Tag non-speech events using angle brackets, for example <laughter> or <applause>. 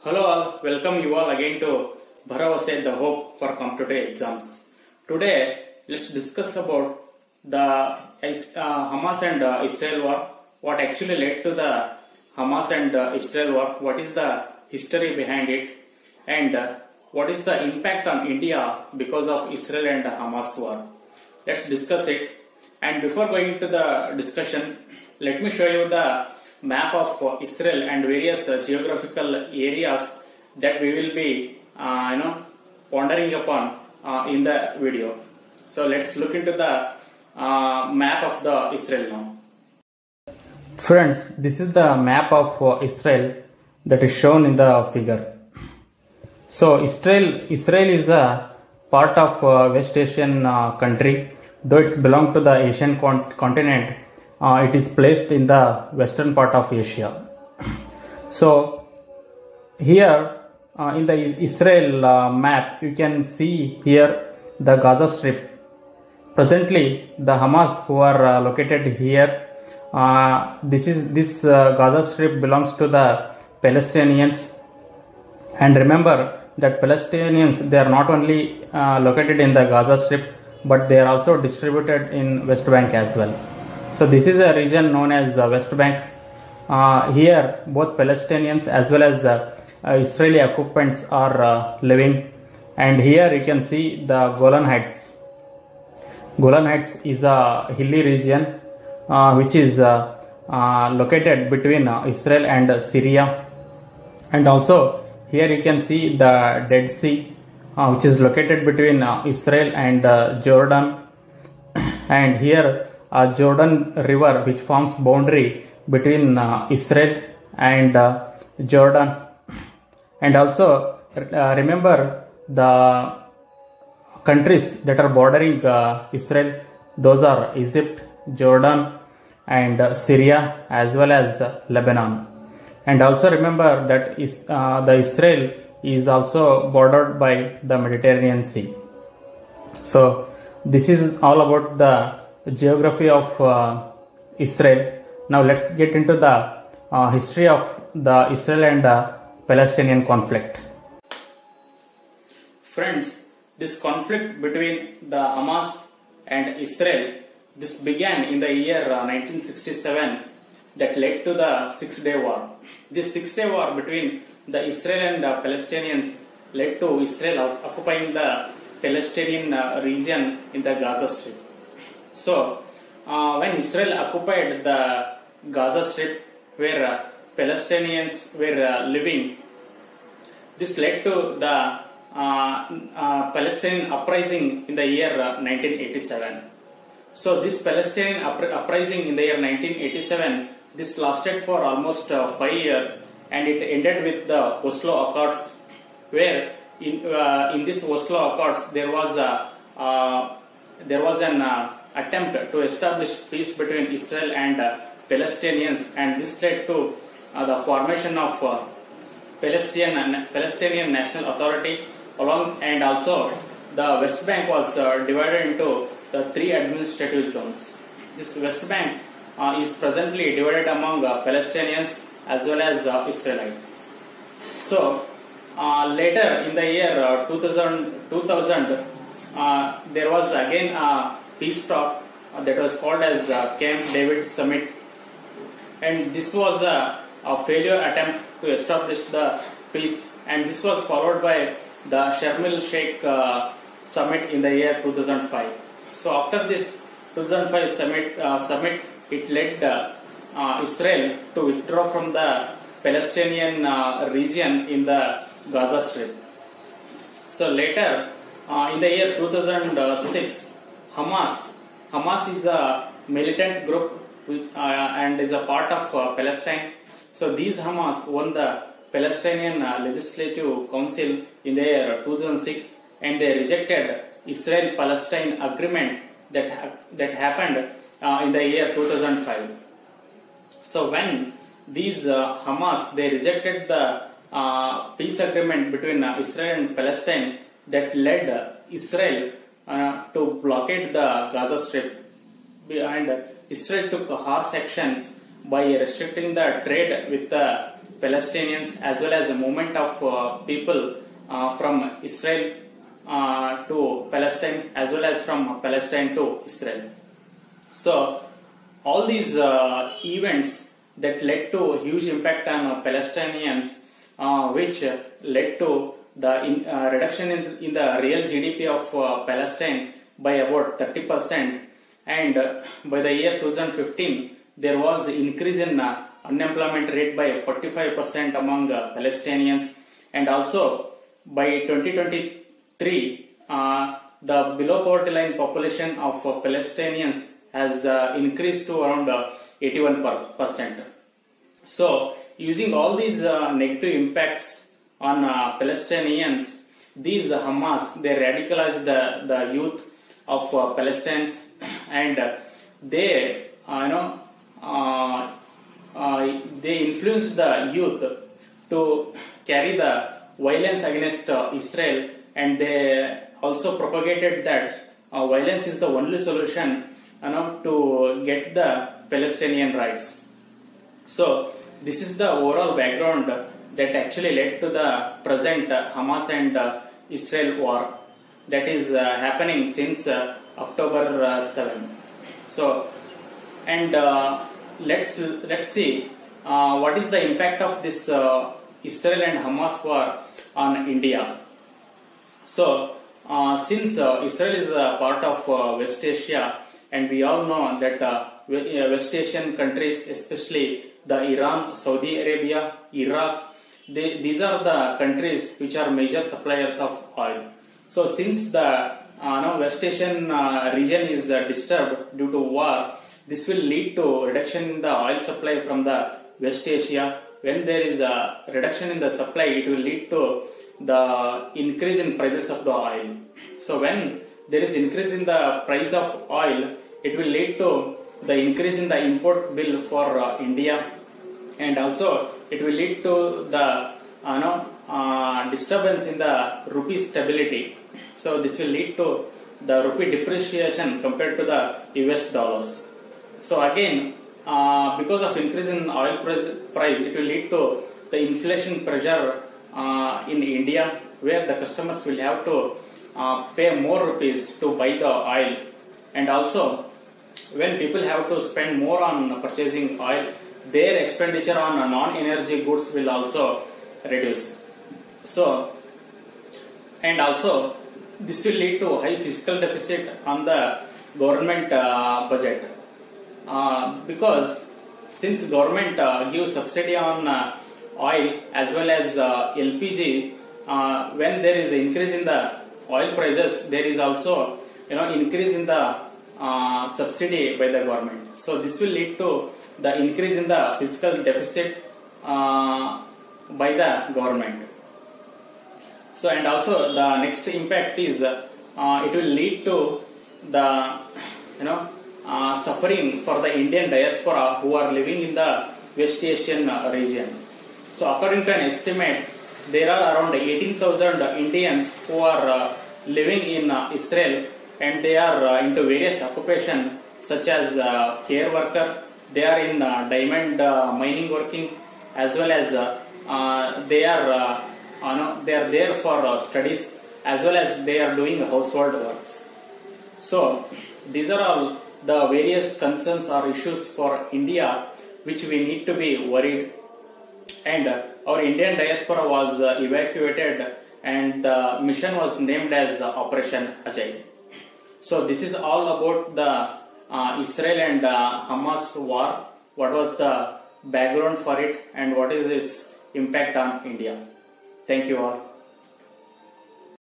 Hello all, welcome you all again to Bharavase the Hope for Competitive Exams. Today, let's discuss about the uh, Hamas and uh, Israel war, what actually led to the Hamas and uh, Israel war, what is the history behind it, and uh, what is the impact on India because of Israel and Hamas war. Let's discuss it. And before going to the discussion, let me show you the map of Israel and various uh, geographical areas that we will be, uh, you know, pondering upon uh, in the video. So let's look into the map of the Israel now. Friends, this is the map of Israel that is shown in the figure. So Israel, Israel is a part of West Asian country, though it's belong to the Asian con- continent. Uh, it is placed in the western part of Asia. So here uh, in the Israel uh, map, you can see here the Gaza Strip. Presently, the Hamas who are uh, located here, uh, this is this uh, Gaza Strip belongs to the Palestinians. And remember that Palestinians they are not only located in the Gaza Strip, but they are also distributed in West Bank as well. So this is a region known as the West Bank. Uh, here, both Palestinians as well as uh, uh, Israeli occupants are uh, living, and here you can see the Golan Heights. Golan Heights is a hilly region uh, which is uh, uh, located between uh, Israel and uh, Syria, and also here you can see the Dead Sea, uh, which is located between uh, Israel and uh, Jordan, <clears throat> and here uh, Jordan River, which forms boundary between uh, Israel and uh, Jordan, and also uh, remember the countries that are bordering uh, Israel. Those are Egypt, Jordan, and uh, Syria, as well as Lebanon. And also remember that is, the Israel is also bordered by the Mediterranean Sea. So this is all about the geography of uh, Israel. Now let's get into the uh, history of the Israel and uh, Palestinian conflict. Friends, this conflict between the Hamas and Israel, this began in the year uh, 1967 that led to the Six Day War. This Six Day War between the Israel and the Palestinians led to Israel occupying the Palestinian uh, region in the Gaza Strip. So, uh, when Israel occupied the Gaza Strip where uh, Palestinians were uh, living, this led to the uh, uh, Palestinian uprising in the year uh, 1987. So this Palestinian up- uprising in the year 1987, this lasted for almost uh, five years, and it ended with the Oslo Accords, where in uh, in this Oslo Accords there was a uh, there was an uh, attempt to establish peace between Israel and uh, Palestinians, and this led to uh, the formation of uh, Palestinian Palestinian National Authority along and also the West Bank was uh, divided into the three administrative zones. This West Bank uh, is presently divided among uh, Palestinians as well as Israelites. So later in the year uh, 2000, 2000 uh, there was again a peace talk uh, that was called as uh, Camp David Summit. And this was a, a failure attempt to establish the peace. And this was followed by the Sharm el Sheikh uh, summit in the year 2005 so after this 2005 summit uh, summit it led uh, uh, Israel to withdraw from the Palestinian region in the Gaza Strip. So later in the year 2006 Hamas Hamas is a militant group uh, and is a part of uh, Palestine. So these Hamas won the Palestinian uh, Legislative Council in the year 2006 and they rejected Israel-Palestine agreement that ha- that happened uh, in the year 2005. So when these uh, Hamas they rejected the uh, peace agreement between Israel and Palestine that led Israel uh, to blockade the Gaza Strip and Israel took harsh actions by restricting the trade with the Palestinians as well as the movement of uh, people uh, from Israel uh, to Palestine as well as from Palestine to Israel. So all these uh, events that led to huge impact on Palestinians, uh, which led to the in, uh, reduction in, in the real GDP of uh, Palestine by about 30 percent, and uh, by the year 2015 there was increase in uh, unemployment rate by 45 percent among uh, Palestinians, and also by 2023 uh, the below poverty line population of Palestinians has increased to around uh, 81 percent. So, using all these negative impacts on uh, Palestinians, these Hamas they radicalized the, the youth of uh, Palestinians. <clears throat> And uh, they uh, you know uh, they influenced the youth to carry the violence against Israel. And they also propagated that violence is the only solution you know to get the Palestinian rights. So this is the overall background that actually led to the present Hamas and uh, Israel war that is uh, happening since uh, October uh, 7. So and let's let's see what is the impact of this Israel and Hamas war on India. So, since Israel is a part of West Asia, and we all know that we- West Asian countries, especially the Iran, Saudi Arabia, Iraq, they, these are the countries which are major suppliers of oil. So, since the uh, West Asian uh, region is uh, disturbed due to war, this will lead to reduction in the oil supply from the West Asia. When there is a reduction in the supply, it will lead to the increase in prices of the oil. So when there is increase in the price of oil, it will lead to the increase in the import bill for uh, India, and also it will lead to the uh, no, uh, disturbance in the rupee stability. So this will lead to the rupee depreciation compared to the US dollars. So again, uh, because of increase in oil price, price, it will lead to the inflation pressure uh, in India, where the customers will have to uh, pay more rupees to buy the oil, and also when people have to spend more on purchasing oil, their expenditure on non-energy goods will also reduce. So, and also this will lead to high fiscal deficit on the government uh, budget uh, because since government uh, gives subsidy on uh, oil as well as uh, LPG, uh, when there is increase in the oil prices, there is also you know increase in the uh, subsidy by the government. So this will lead to the increase in the fiscal deficit uh, by the government. So and also the next impact is uh, it will lead to the you know uh, suffering for the Indian diaspora who are living in the West Asian uh, region. So according to an estimate, there are around 18,000 Indians who are living in Israel and they are uh, into various occupation such as uh, care worker, they are in uh, diamond uh, mining working as well as uh, uh, they are no, they are there for studies as well as they are doing household works. So these are all the various concerns or issues for India which we need to be worried. And our Indian diaspora was evacuated and the mission was named as Operation Ajay. So this is all about the uh, Israel and uh, Hamas war. What was the background for it and what is its impact on India? Thank you all.